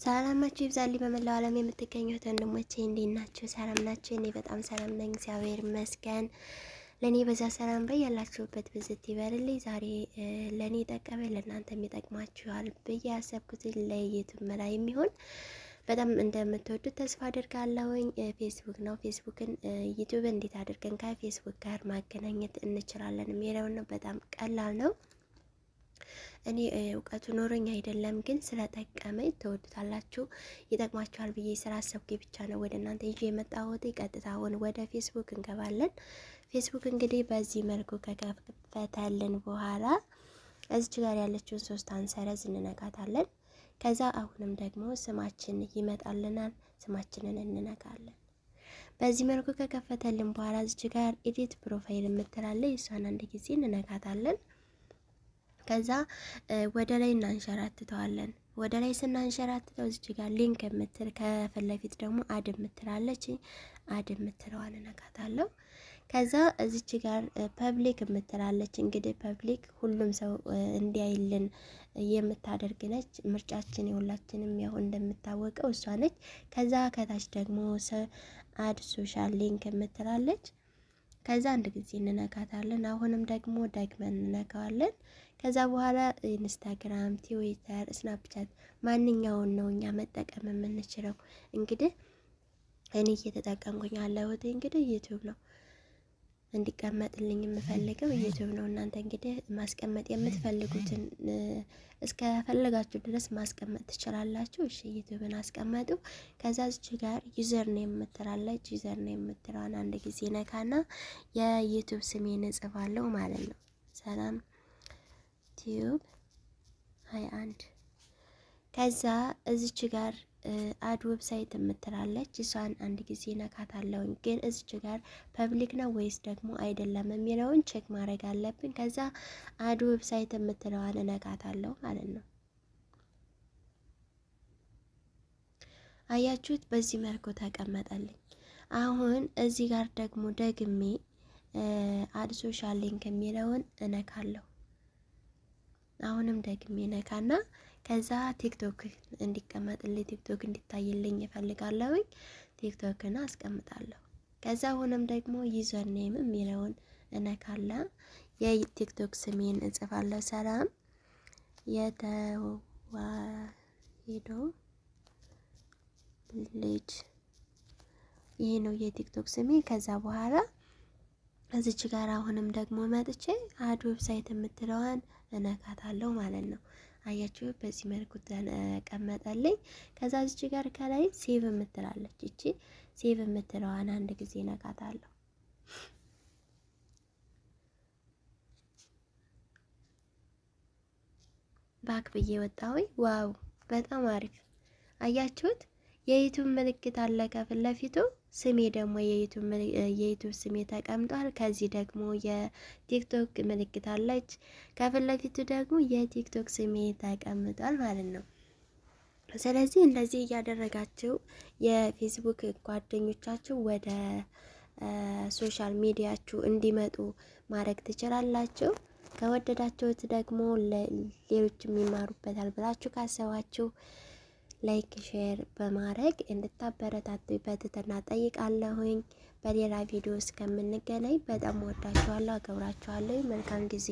ሰላማችሁ ይብዛልኝ። በመላው ዓለም የምትገኙት ወንድሞቼ እንዴት ናችሁ? ሰላም ናችሁ? እኔ በጣም ሰላም ነኝ፣ እግዚአብሔር ይመስገን። ለእኔ በዛ ሰላም በይ ብዝት ይበልልኝ። ዛሬ ለእኔ ጠቀመ ለእናንተም ይጠቅማችኋል ብዬ ያሰብኩትን ለየትም መላ የሚሆን በጣም እንደምትወዱት ተስፋ አድርጋለሁኝ። ፌስቡክ ነው። ፌስቡክን ዩቲዩብ እንዴት አድርገን ከፌስቡክ ጋር ማገናኘት እንችላለን የሚለውን ነው። በጣም ቀላል ነው። እኔ እውቀቱ ኖሮኝ አይደለም፣ ግን ስለጠቀመኝ ትወዱታላችሁ፣ ይጠቅማችኋል ብዬ ስላሰብኩ ብቻ ነው ወደ እናንተ ይዤ የመጣሁት። ቀጥታውን ወደ ፌስቡክ እንገባለን። ፌስቡክ እንግዲህ በዚህ መልኩ ከከፈተልን በኋላ እዚች ጋር ያለችውን ሶስት ሰረዝ እንነካታለን። ከዛ አሁንም ደግሞ ስማችን ይመጣልናል። ስማችንን እንነካለን። በዚህ መልኩ ከከፈተልን በኋላ እዚች ጋር edit profile የምትላለች እሷን አንድ ጊዜ እንነካታለን። ከዛ ወደ ላይ እናንሸራትተዋለን። ወደ ላይ ስናንሸራትተው እዚች ጋር link የምትል ከፊት ደግሞ add የምትላለች add የምትለዋን እነካታለሁ። ከዛ እዚች ጋር public የምትላለች እንግዲህ public ሁሉም ሰው እንዲያይልን የምታደርግ ነች። ምርጫችን የሁላችንም ያው እንደምታወቀው እሷ ነች። ከዛ ከታች ደግሞ add social link የምትላለች ከዛ አንድ ጊዜ እንነካታለን። አሁንም ደግሞ ደግመን እንነካዋለን። ከዛ በኋላ ኢንስታግራም፣ ትዊተር፣ ስናፕቻት ማንኛውን ነው እኛ መጠቀም የምንችለው? እንግዲህ እኔ እየተጠቀምኩኝ ያለሁት እንግዲህ ዩቲዩብ ነው እንዲቀመጥልኝ የምፈልገው ዩቲዩብ ነው። እናንተ እንግዲህ ማስቀመጥ የምትፈልጉትን እስከፈለጋችሁ ድረስ ማስቀመጥ ትችላላችሁ። እሺ ዩቲዩብን አስቀመጡ። ከዛ እዚች ጋር user name የምትላለች user name የምትለዋን አንድ ጊዜ ነካና የዩቲዩብ ስሜን እጽፋለሁ ማለት ነው። ሰላም ቲዩብ ሀያ አንድ ከዛ እዚች ጋር add website የምትላለች እሷን አንድ ጊዜ ነካታለሁኝ። ግን እዚች ጋር public ነው ወይስ ደግሞ አይደለም የሚለውን check ማድረግ አለብን። ከዛ add website የምትለዋን እነካታለሁ ማለት ነው። አያችሁት? በዚህ መልኩ ተቀመጠልኝ። አሁን እዚህ ጋር ደግሞ ደግሜ add social link የሚለውን እነካለሁ። አሁንም ደግሜ ነካና ከዛ ቲክቶክ እንዲቀመጥልኝ ቲክቶክ እንዲታይልኝ እፈልጋለሁኝ። ቲክቶክን አስቀምጣለሁ። ከዛ አሁንም ደግሞ user name የሚለውን እነካና የቲክቶክ ስሜን እጽፋለሁ። ሰላም የተዋሂዶ ልጅ ይህ ነው የቲክቶክ ስሜ። ከዛ በኋላ እዚች ጋር አሁንም ደግሞ መጥቼ add website የምትለዋን እነካታለሁ ማለት ነው። አያችሁ በዚህ መልኩ ተቀመጠልኝ። ከዛ እዚች ጋር ከላይ save የምትላለች እቺ save የምትለዋን አንድ ጊዜ ነካታለሁ። back ብዬ ወጣሁኝ። wow በጣም አሪፍ አያችሁት። የዩቱብ ምልክት አለ ከፊት ለፊቱ ስሜ ደግሞ የዩቱብ ስሜ ተቀምጧል። ከዚህ ደግሞ የቲክቶክ ምልክት አለች። ከፊት ለፊቱ ደግሞ የቲክቶክ ስሜ ተቀምጧል ማለት ነው። ስለዚህ እንደዚህ እያደረጋችሁ የፌስቡክ ጓደኞቻችሁ ወደ social media ችሁ እንዲመጡ ማድረግ ትችላላችሁ። ከወደዳችሁት ደግሞ ሌሎችም ይማሩበታል ብላችሁ ካሰባችሁ like share በማድረግ እንድታበረታቱ በትህትና ጠይቃለሁኝ። በሌላ ቪዲዮ እስከምንገናኝ በጣም ወዳችኋለሁ፣ አከብራችኋለሁ። መልካም ጊዜ